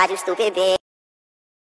rádios do bebê.